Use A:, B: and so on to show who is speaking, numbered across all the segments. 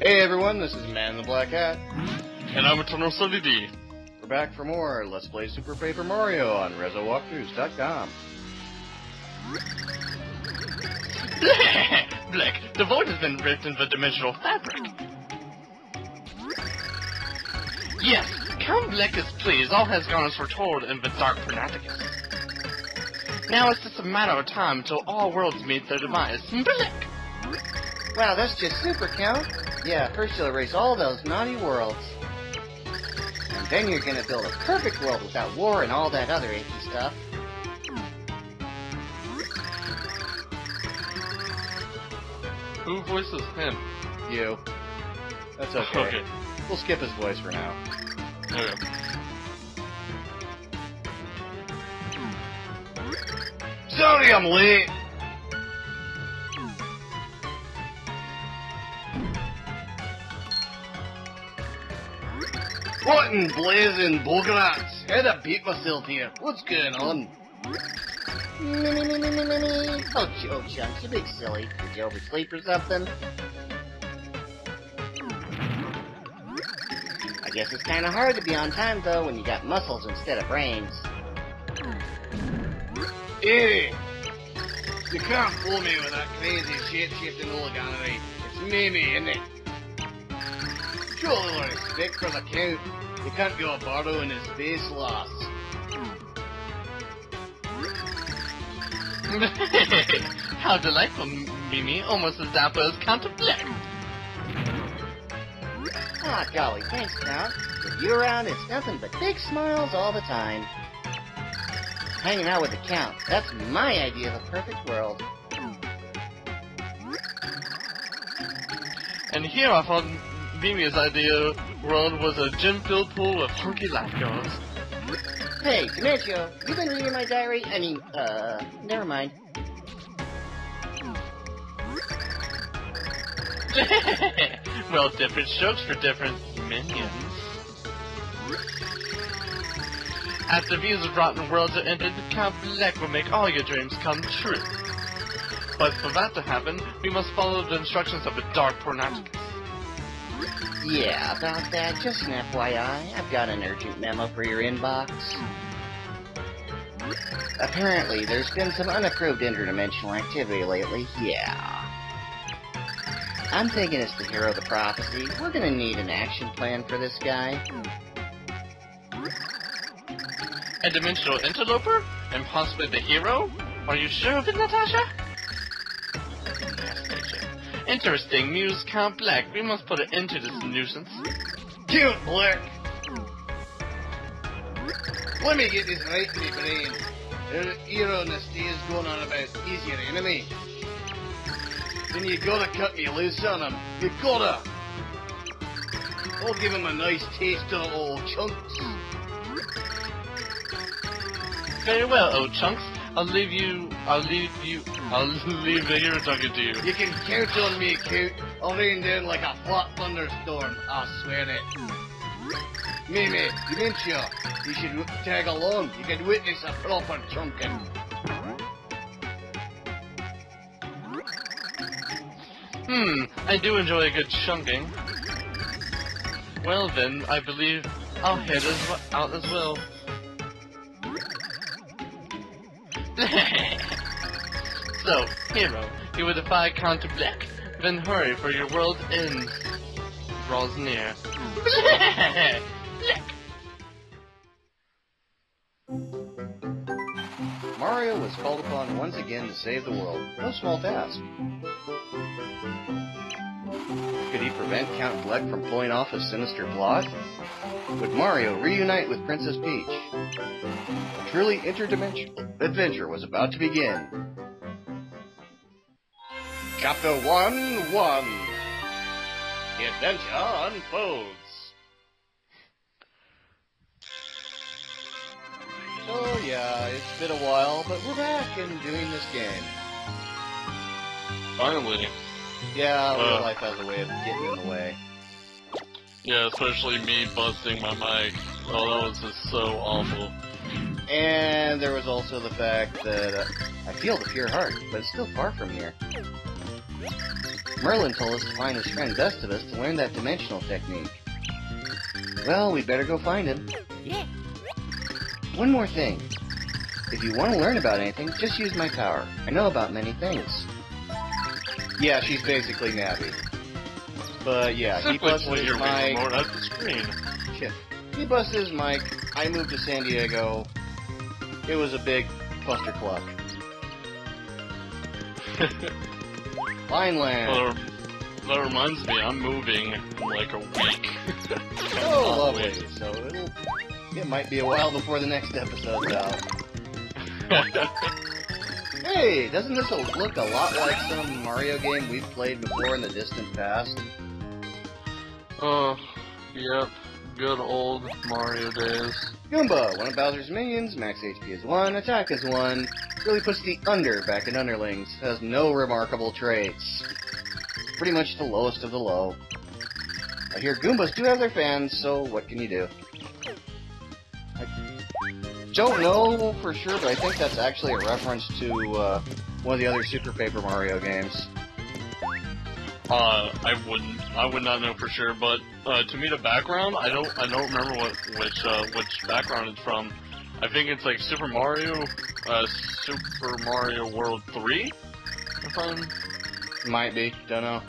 A: Hey everyone, this is Man in the Black Hat.
B: And I'm Eternal Sunny D.
A: We're back for more Let's Play Super Paper Mario on RezoWalkthroughs.com.
B: Black, the void has been ripped in the dimensional fabric. Yes, Count Bleck is pleased. All has gone as foretold in the Dark Prognosticus. Now it's just a matter of time until all worlds meet their demise. Bleck!
A: Wow, that's just super, Count. Yeah, first you'll erase all those naughty worlds. And then you're gonna build a perfect world without war and all that other icky stuff.
B: Who voices him?
A: You. That's okay.
B: Okay.
A: We'll skip his voice for now.
B: Okay.
A: Sorry I'm What in blazing bullgrats? How to beat myself here? What's going on? Oh, O'Chunks, you big silly. Did you oversleep or something? I guess it's kinda hard to be on time, though, when you got muscles instead of brains. Hey! You can't fool me with that crazy shape-shifting oligarchy. It's Mimi, isn't it? Show a little respect for the count. You can't go borrowing his face loss.
B: How delightful, Mimi. Almost as dapper as Count of Black.
A: Ah, golly, thanks, Count. With you around, it's nothing but big smiles all the time. Hanging out with the Count, that's my idea of a perfect world.
B: And here I found Mimi's idea world was a gym-filled pool of hunky lifeguards.
A: Hey, Dimentio, you been reading my diary? I mean, uh, never mind.
B: well, different strokes for different minions. After views of Rotten Worlds are ended, Count Black will make all your dreams come true. But for that to happen, we must follow the instructions of the Dark Prognosticus.
A: Yeah, about that, just an FYI, I've got an urgent memo for your inbox. Apparently, there's been some unapproved interdimensional activity lately, yeah. I'm thinking it's the hero of the prophecy. We're gonna need an action plan for this guy.
B: A dimensional interloper? And possibly the hero? Are you sure of it, Nastasia? Interesting, Muse Black. We must put an end to this nuisance.
A: Cute Black! Let me get this right in my brain. Hero Nastia is going on about he's your enemy. Then you gotta cut me loose on him. You gotta! I'll give him a nice taste of O'Chunks.
B: Very well, O'Chunks. I'll leave you. I'll leave you. I'll leave the hero talking to you.
A: You can count on me, Coot. I'll rain down like a flat thunderstorm. I swear it. Mimi, Dimentio, you should tag along. You can witness a proper chunking.
B: Hmm, I do enjoy a good chunking. Well then, I believe I'll head as out as well. so, hero, you will defy Count Black. Then hurry, for your world ends draws near. Black!
A: Mario was called upon once again to save the world. No small task. Could he prevent Count Bleck from pulling off a sinister plot? Would Mario reunite with Princess Peach? A truly interdimensional adventure was about to begin. Chapter 1 1 The adventure unfolds. So, yeah, it's been a while, but we're back and doing this game.
B: Finally.
A: Yeah, real
B: Uh.
A: life has a way of getting in the way.
B: Yeah, especially me busting my mic. Oh, that was just so awful.
A: And there was also the fact that uh, I feel the pure heart, but it's still far from here. Merlin told us to find his friend Gustavus to learn that dimensional technique. Well, we better go find him.
C: Yeah.
A: One more thing. If you want to learn about anything, just use my power. I know about many things. Yeah, she's basically Navi. But yeah, he
B: Simply put
A: his mic.
B: remote at the screen.
A: Yeah. He busts his mic. I moved to San Diego. It was a big clustercluck. Vineland.
B: Well, that reminds me, I'm moving in like a week.
A: Oh, lovely. So it'll, it might be a while before the next episode's out. Hey, doesn't this look a lot like some Mario game we've played before in the distant past?
B: oh, yep. Good old Mario days.
A: Goomba, one of Bowser's minions, max HP is 1, attack is 1, really puts the under back in Underlings, has no remarkable traits. Pretty much the lowest of the low. I hear Goombas do have their fans, so what can you do? I don't know for sure, but I think that's actually a reference to uh, one of the other Super Paper Mario games.
B: Uh, I wouldn't, I would not know for sure, but uh, to me the background, I don't, I don't remember what which uh, which background it's from. I think it's like Super Mario, uh, Super Mario World Three. If I'm
A: Might be, don't know.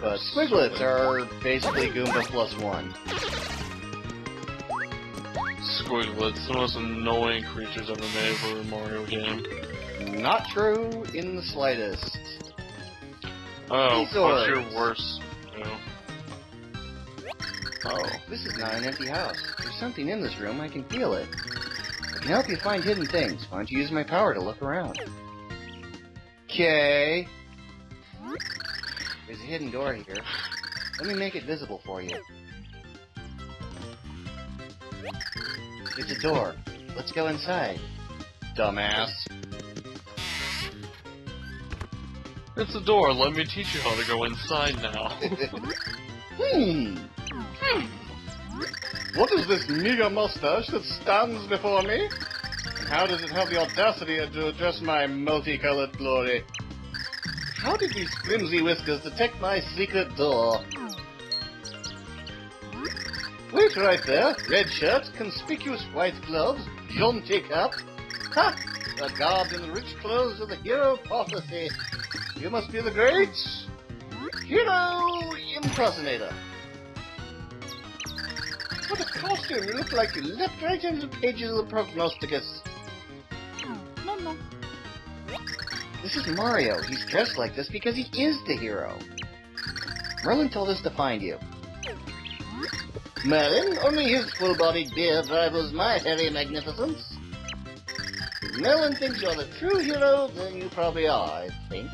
A: But Squiglets are basically Goomba plus one.
B: Squiglets, the most annoying creatures ever made for a Mario game.
A: Not true in the slightest.
B: Oh, what's your worst? You know?
A: Oh, this is not an empty house. There's something in this room. I can feel it. I can help you find hidden things. Why don't you use my power to look around? Okay. There's a hidden door here. Let me make it visible for you. It's a door. Let's go inside. Dumbass.
B: It's a door. Let me teach you how to go inside now.
A: Hmm. What is this meager mustache that stands before me? And how does it have the audacity to address my multicolored glory? How did these flimsy whiskers detect my secret door? Wait right there. Red shirt, conspicuous white gloves, jaunty cap. Ha! The garbed in the rich clothes of the hero prophecy. You must be the great hero impersonator. What a costume! You look like you leapt right into the pages of the Prognosticus.
C: No, no.
A: This is Mario. He's dressed like this because he is the hero. Merlin told us to find you. Merlin, only his full-bodied beard rivals my hairy magnificence. If Merlin thinks you're the true hero, then you probably are, I think.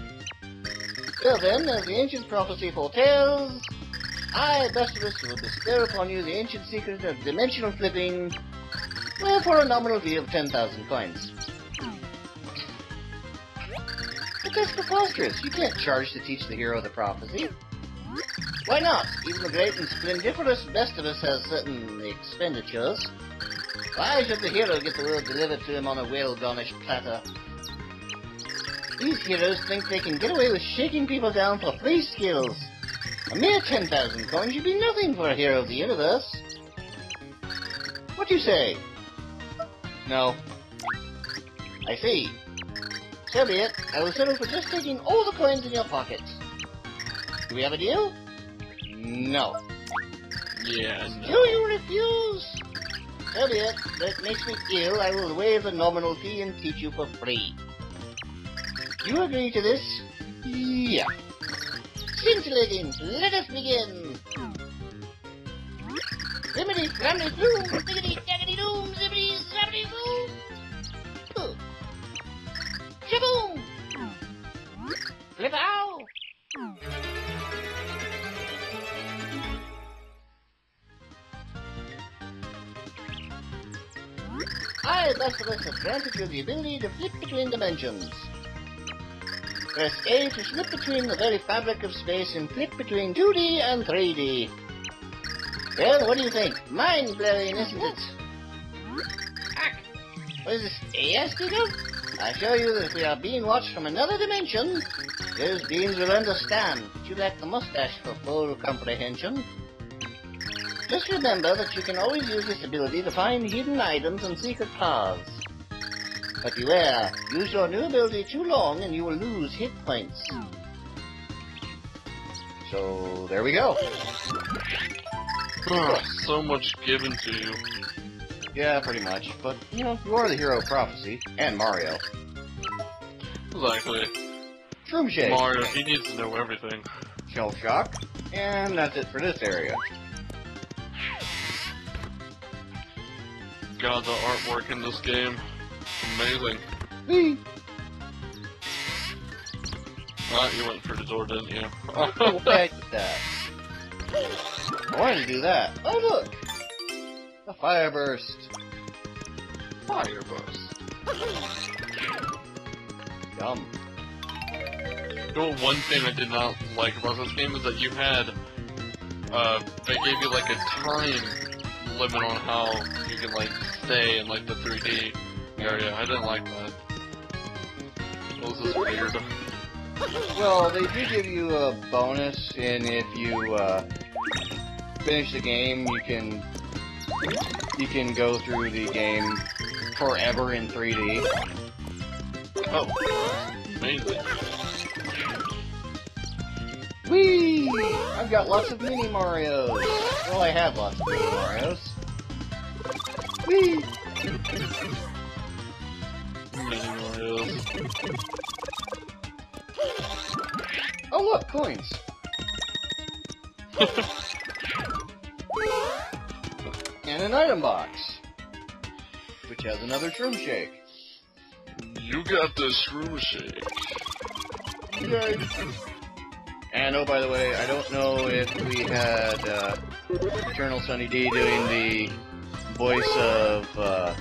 A: Well then, as the ancient prophecy foretells, I, Bestovius, will bestow upon you the ancient secret of dimensional flipping, for a nominal fee of 10,000 coins. But that's preposterous. You can't charge to teach the hero the prophecy. Why not? Even the great and splendiferous Bestovius has certain expenditures. Why should the hero get the word delivered to him on a well-garnished platter? These heroes think they can get away with shaking people down for free skills. A mere 10,000 coins should be nothing for a hero of the universe. What do you say? No. I see. So be it. I will settle for just taking all the coins in your pockets. Do we have a deal? No.
B: yeah,
A: Do
B: no.
A: you refuse? So be it. That makes me ill. I will waive the nominal fee and teach you for free. You agree to this? Yeah. Scintillating. Let us begin. Zimmity, flammy, floom, diggity, daggity, doom, zippity, zappity, boom. Huh. Shaboom! Flip out! I, Basilisk, have granted you the ability to flip between dimensions. Press A to slip between the very fabric of space and flip between 2D and 3D. Well, what do you think? Mind-blowing, isn't it? Ack! What is this, A I speak? I show you that we are being watched from another dimension. Those beings will understand that you lack the mustache for full comprehension. Just remember that you can always use this ability to find hidden items and secret paths. But beware, use your new ability too long and you will lose hit points. So, there we go.
B: So much given to you.
A: Yeah, pretty much. But, you know, you are the hero of prophecy. And Mario.
B: Exactly.
A: Shroom Shake.
B: Mario, he needs to know everything.
A: Shell Shock. And that's it for this area.
B: God, the artwork in this game, amazing.
A: Whee!
B: Ah, you went for the door, didn't you?
A: Oh, back to that. I wanted to do that. Oh, look! A fire burst.
B: Fire burst.
A: Yum.
B: You know, one thing I did not like about this game is that you had, uh, they gave you like a time limit on how you can like stay in like the 3D area. I didn't like that. This weird.
A: Well, they do give you a bonus and if you uh, finish the game, you can you can go through the game forever in 3D.
B: Oh, amazing.
A: Whee! I've got lots of mini Marios. Well, I have lots of mini Marios. Whee! Oh look, coins. and an item box, which has another shroom shake.
B: You got the shroom shake.
A: Yay! And oh, by the way, I don't know if we had uh, Eternal Sunny D doing the voice of uh,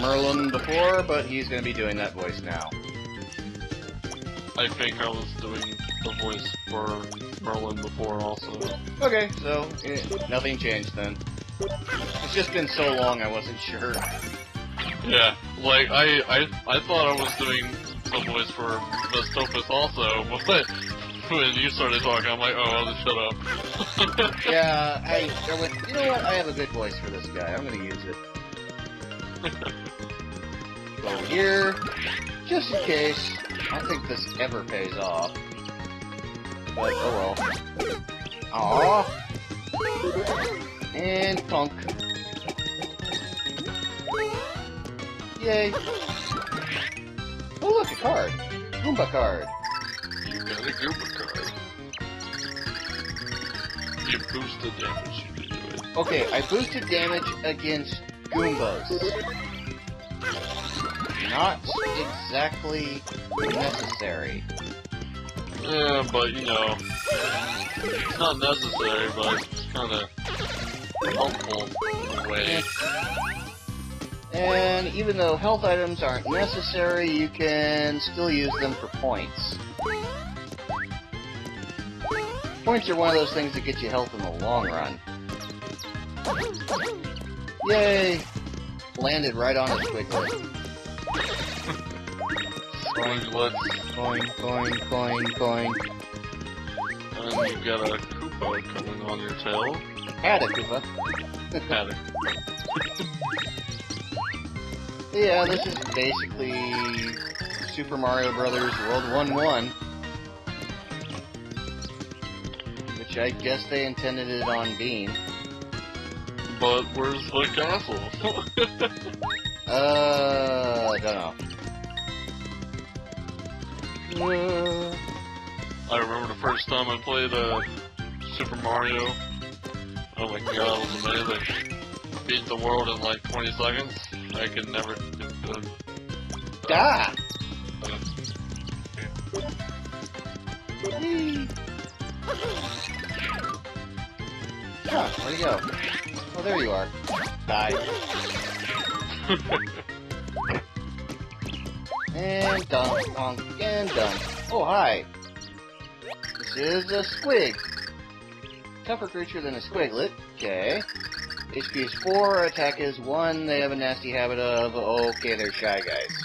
A: Merlin before, but he's going to be doing that voice now.
B: I think I was doing the voice for Merlin before also.
A: Okay, so eh, nothing changed then. It's just been so long, I wasn't sure.
B: Yeah, like I I I thought I was doing the voice for Vestopus also, but when you started talking, I'm like, oh, I'll just shut up.
A: Yeah, I, I went, you know what? I have a good voice for this guy. I'm gonna use it. Go over here, just in case. I don't think this ever pays off. But, oh well. Aww. And punk. Yay. Oh look, a card. Goomba card.
B: you got a Goomba card. You boost the damage you can do it.
A: Okay, I boosted damage against Goombas. Not exactly necessary.
B: Yeah, but you know, it's not necessary, but it's kind of helpful in a way.
A: And even though health items aren't necessary, you can still use them for points. Points are one of those things that get you health in the long run. Yay! Landed right on it Squiglet. Coin,
B: Let's
A: coin, coin, coin, coin.
B: and you've got a Koopa coming on your tail.
A: Had a Koopa.
B: Had it.
A: Yeah, this is basically Super Mario Brothers World 1-1. Which I guess they intended it on being.
B: But where's the castle?
A: Uh, I don't know.
B: I remember the first time I played uh, Super Mario. Oh my god, it was amazing. Beat the world in like 20 seconds. I could never do it.
A: ah!
B: Uh,
A: Whee! Huh, where'd he go? Oh, there you are. Die. And done, done, and done. Oh, hi. This is a squig. Tougher creature than a squiglet. Okay. HP is 4, attack is 1, they have a nasty habit of, okay, they're shy guys.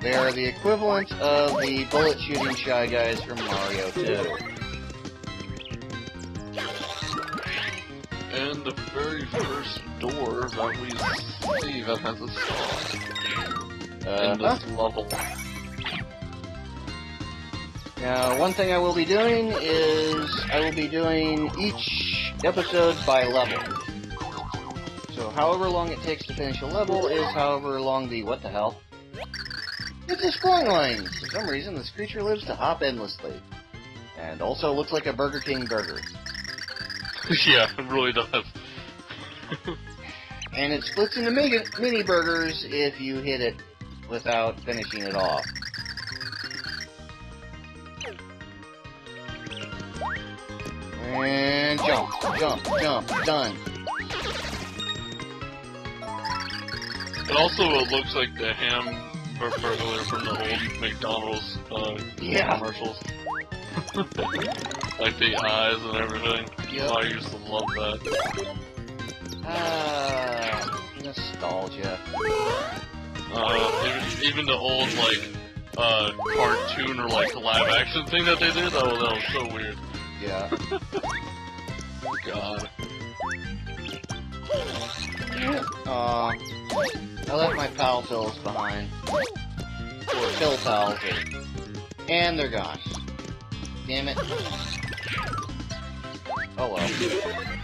A: They are the equivalent of the bullet shooting shy guys from Mario 2.
B: And the very first door that we see that has a star in
A: Uh,
B: this level.
A: now, one thing I will be doing is I will be doing each episode by level. So, however long it takes to finish a level is however long the what the hell. It's a scrolling line. For some reason, this creature lives to hop endlessly. And also looks like a Burger King burger.
B: yeah, it really does.
A: And it splits into mega, mini burgers if you hit it without finishing it off. And jump, jump, jump, done.
B: It also uh, looks like the hamburger from the old McDonald's uh,
A: Yeah.
B: commercials. like the eyes and everything.
A: Yep.
B: Oh, I used to love that.
A: Ah, nostalgia.
B: Uh, even, even the old like uh, cartoon or like live action thing that they did. Oh, that was so weird.
A: Yeah.
B: God.
A: Aw. I left my pal pills behind. Or pill pals. And they're gone. Damn it. Oh well.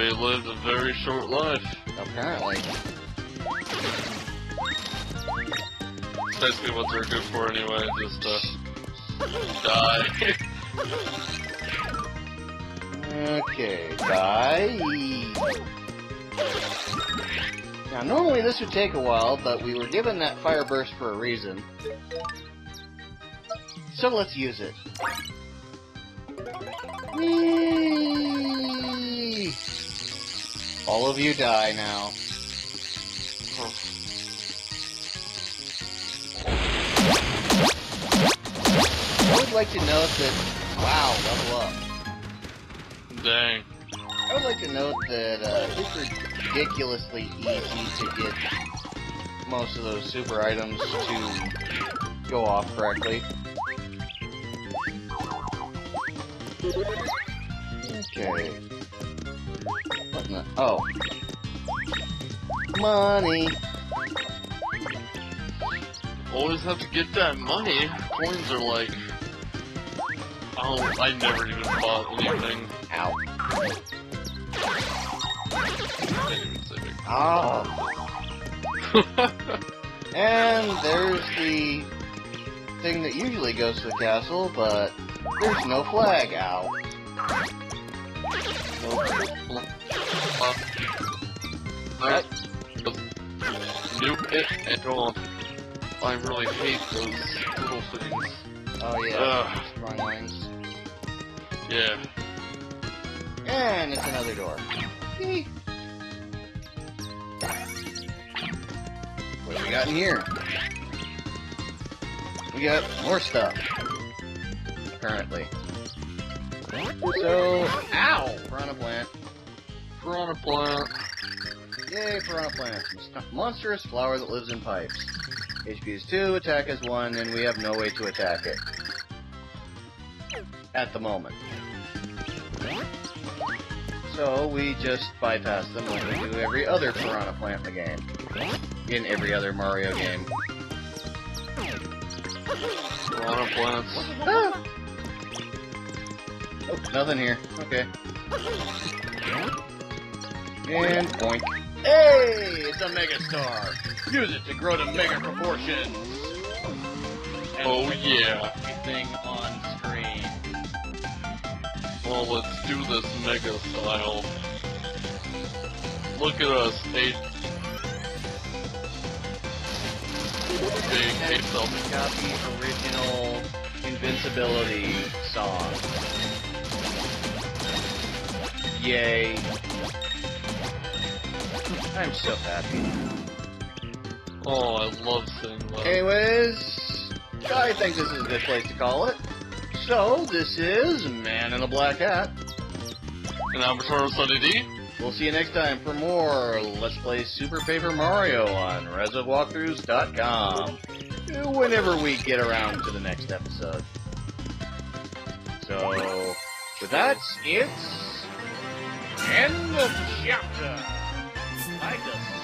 B: They lived a very short life.
A: Apparently.
B: That's basically what they're good for anyway. Just uh, die.
A: Okay, die. Now, normally this would take a while, but we were given that fire burst for a reason. So let's use it. All of you die now. I would like to note that. Wow, level up.
B: Dang.
A: I would like to note that uh, it's ridiculously easy to get most of those super items to go off correctly. Okay. The? Oh. Money.
B: Always have to get that money. Coins are like. Oh, I never even bought anything.
A: Ow.
B: I didn't even say big.
A: Ah. And there's the thing that usually goes to the castle, but there's no flag out. No.
B: Alright. Nope, it, it don't. I really hate those little things.
A: Oh yeah,
B: Ugh.
A: strong lines.
B: Yeah.
A: And it's another door. Yay. What do we got in here? We got more stuff. Apparently. So, ow! Piranha plant.
B: Piranha plant.
A: Yay, piranha plant. Some monstrous flower that lives in pipes. HP is 2, attack is 1, and we have no way to attack it. At the moment. So we just bypass them like we do every other piranha plant in the game. In every other Mario game.
B: Piranha plants.
A: Ah! Oh, nothing here. Okay. And boink. Hey! It's a Megastar! Use it to grow to mega proportions! And
B: Oh yeah.
A: everything on screen.
B: Well, let's do this mega style. Look at us, eight big eight
A: got the original invincibility song. Yay. I'm so happy.
B: Oh, I love seeing that.
A: Anyways, I think this is a good place to call it. So, this is Man in a Black Hat.
B: And I'm Retoro Sunny D.
A: We'll see you next time for more Let's Play Super Paper Mario on ResoWalkthroughs.com. Whenever we get around to the next episode. So, with that, it's end of chapter behind us.